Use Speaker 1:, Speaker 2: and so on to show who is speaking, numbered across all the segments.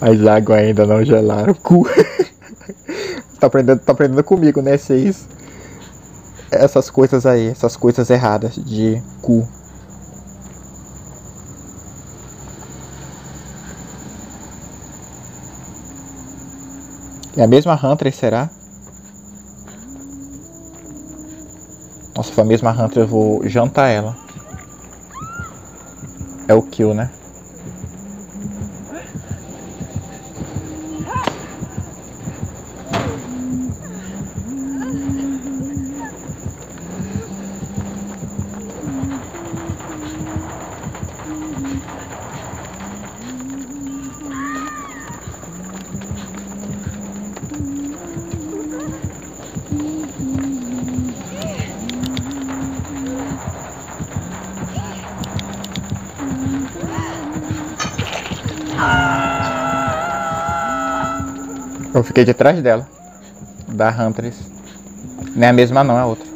Speaker 1: As águas ainda não gelaram. Cu. tá, aprendendo, tá aprendendo comigo, né, vocês? Essas coisas aí, essas coisas erradas de cu. É a mesma Hunter, será? Nossa, for a mesma Hunter, eu vou jantar ela. É o kill, né? Eu fiquei de trás dela. Da Huntress. É a mesma não, é a outra.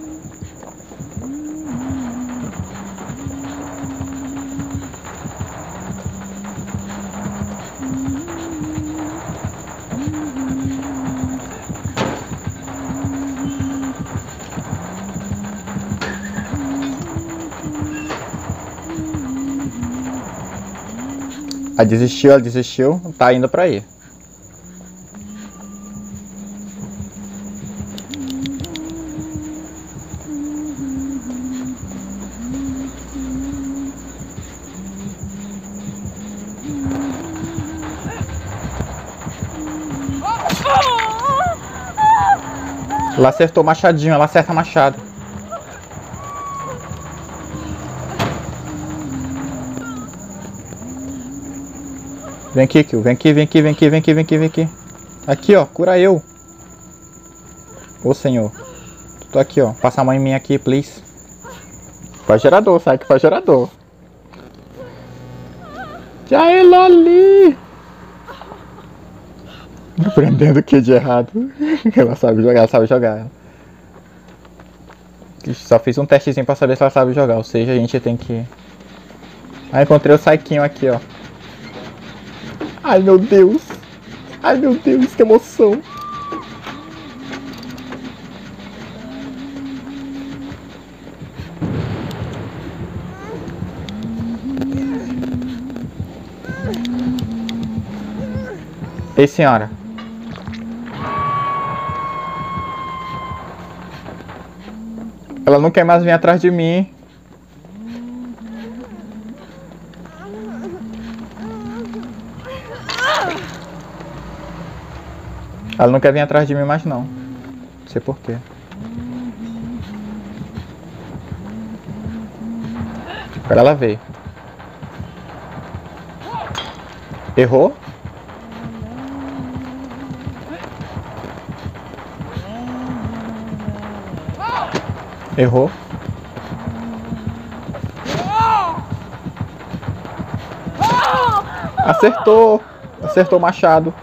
Speaker 1: Ela desistiu, ela desistiu, tá indo pra aí. Ela acertou machadinho, ela acerta machado. Vem aqui, Kill. Vem aqui, vem aqui, vem aqui, vem aqui, vem aqui, vem aqui. Aqui, ó. Cura eu. Ô, senhor. Tô aqui, ó. Passa a mão em mim aqui, please. Faz gerador, sai que faz gerador. Já é Loli! Aprendendo o que de errado. ela sabe jogar, ela sabe jogar. Só fiz um testezinho pra saber se ela sabe jogar. Ou seja, a gente tem que... Ah, encontrei o Saiquinho aqui, ó. Ai, meu Deus. Ai, meu Deus, que emoção. Ei, senhora. Ela não quer mais vir atrás de mim. Ela não quer vir atrás de mim mais não. Não sei porquê. Agora ela veio. Errou? Errou. Acertou. Acertou o machado.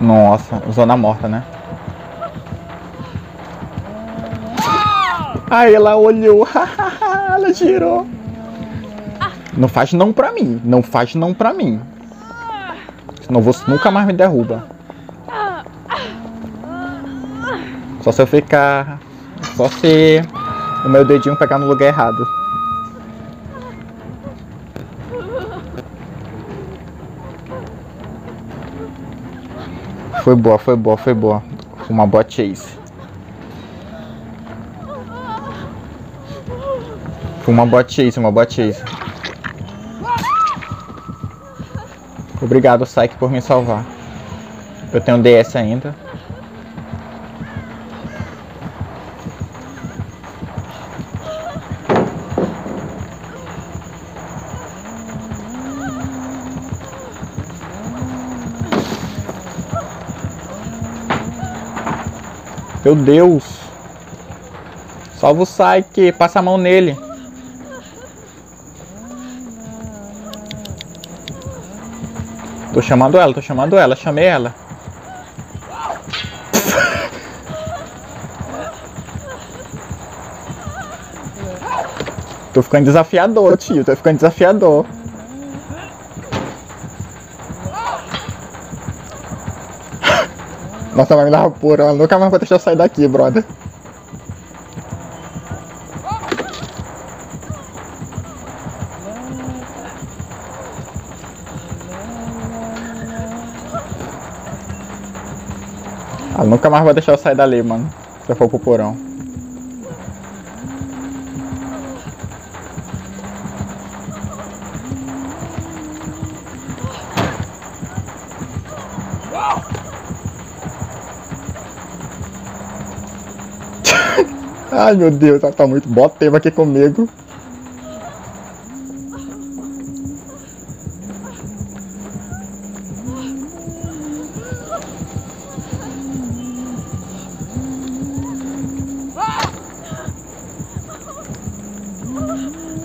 Speaker 1: Nossa, zona morta, né? Aí ela olhou, ela girou. Não faz não pra mim, não faz não pra mim. Senão você nunca mais me derruba. Só se eu ficar. Só se o meu dedinho pegar no lugar errado. Foi boa, foi boa, foi boa. Uma boa chase. Foi uma boa chase, uma boa chase. Obrigado, Saik, por me salvar. Eu tenho DS ainda. Meu Deus. Salva o Saik, passa a mão nele. Tô chamando ela, tô chamando ela, chamei ela. tô ficando desafiador, tio, tô ficando desafiador. Nossa, vai me dar porra, ela nunca mais vai deixar eu sair daqui, brother. Ela nunca mais vai deixar eu sair dali, mano. Se eu for pro porão. Ai meu Deus, ela tá muito. Bota tempo aqui comigo.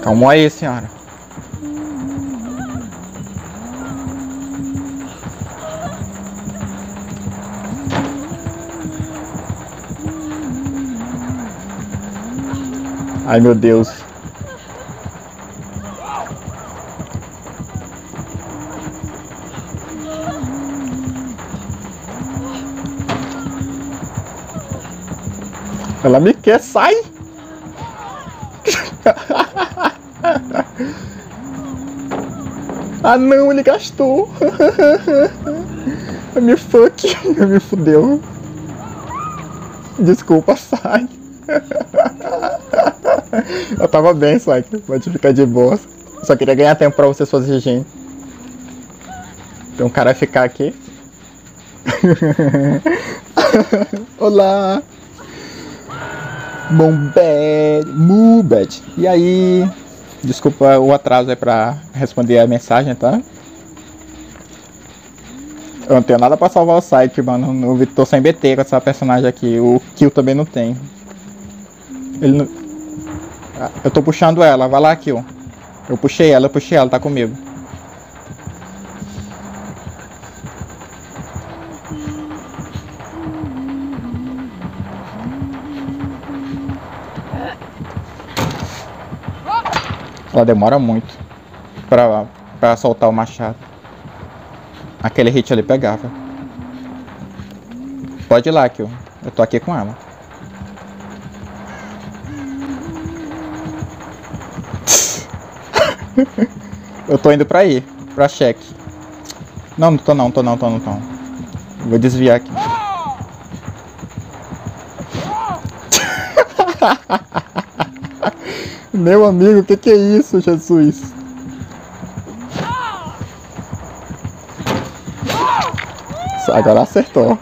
Speaker 1: Calma aí, senhora. Ai meu Deus. Ela me quer, sai! ah não, ele gastou! me fuck, me fudeu. Desculpa, sai. Eu tava bem, que pode ficar de boa. Só queria ganhar tempo pra vocês fazerem Tem um cara ficar aqui. Olá! Bombed, Mubed. E aí? Desculpa o atraso aí pra responder a mensagem, tá? Eu não tenho nada pra salvar o site, mano. Eu tô sem BT com essa personagem aqui. O Kill também não tem. Ele não... Ah, eu tô puxando ela, vai lá, Kill. Eu puxei ela, eu puxei ela, tá comigo. Ela demora muito pra, pra soltar o machado. Aquele hit ali pegava. Pode ir lá, Kill. Eu tô aqui com ela. Eu tô indo pra aí, pra cheque. Não, não tô não, tô não, tô não, tô. Vou desviar aqui. Meu amigo, o que, que é isso, Jesus? Agora acertou.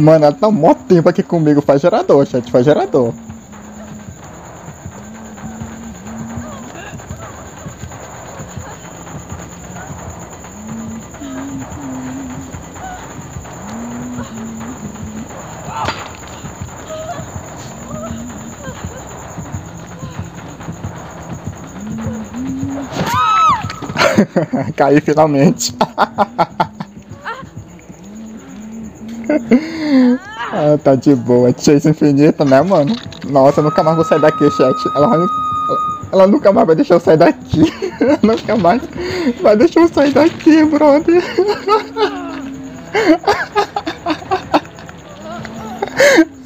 Speaker 1: Mano, ela tá um mó tempo aqui comigo. Faz gerador, chat. Faz gerador. Caí finalmente. ah, tá de boa. Chase infinita, né, mano? Nossa, eu nunca mais vou sair daqui, chat. Ela, ela nunca mais vai deixar eu sair daqui. nunca mais vai deixar eu sair daqui, brother.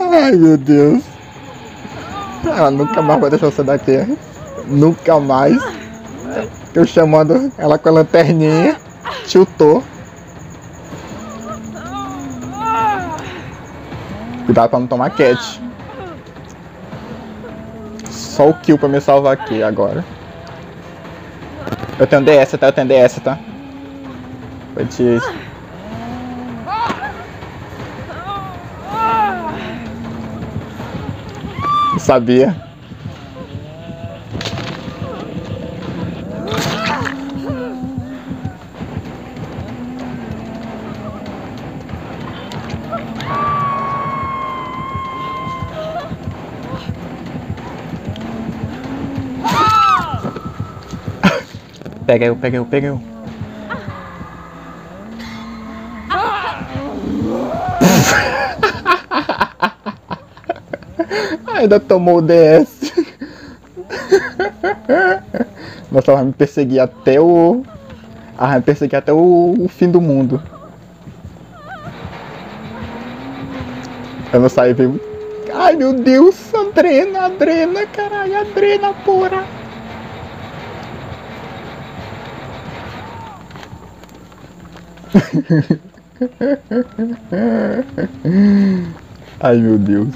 Speaker 1: Ai, meu Deus. Ela nunca mais vai deixar eu sair daqui. Nunca mais. Eu chamando ela com a lanterninha. Chutou. Cuidado pra não tomar cat. Só o kill pra me salvar aqui agora. Eu tenho DS, tá? Eu tenho DS, tá? Vou te... Sabia. Pega eu, pega eu, pega eu. Ainda tomou o DS. Nossa, ela vai me perseguir até o. Ela vai me perseguir até o, o fim do mundo. Eu não saio vivo. Ai meu Deus, Adrena, Adrena, caralho, Adrena, porra. Ai meu Deus.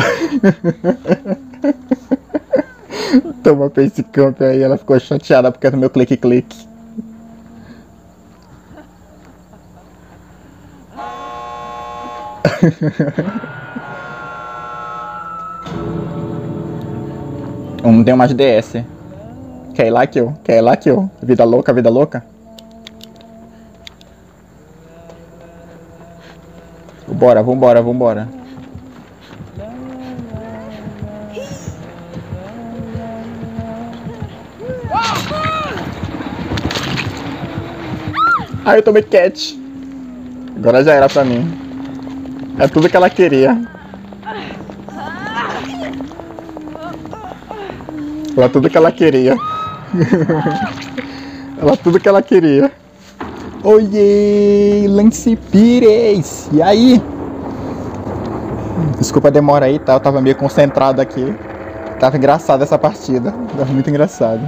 Speaker 1: Toma pra esse campo aí, ela ficou chateada porque é do meu clique-clique. Eu não tenho mais DS. Quer ir lá, Kill? Quer ir lá, Kill? Vida louca, vida louca? Vambora, vambora, vambora. Ai, eu tomei cat. Agora já era pra mim. É tudo que ela queria. Ela tudo que ela queria. ela tudo que ela queria. Oiê, Lance Pires! E aí? Desculpa a demora aí, tá? Eu tava meio concentrado aqui. Tava engraçado essa partida. Tava muito engraçado.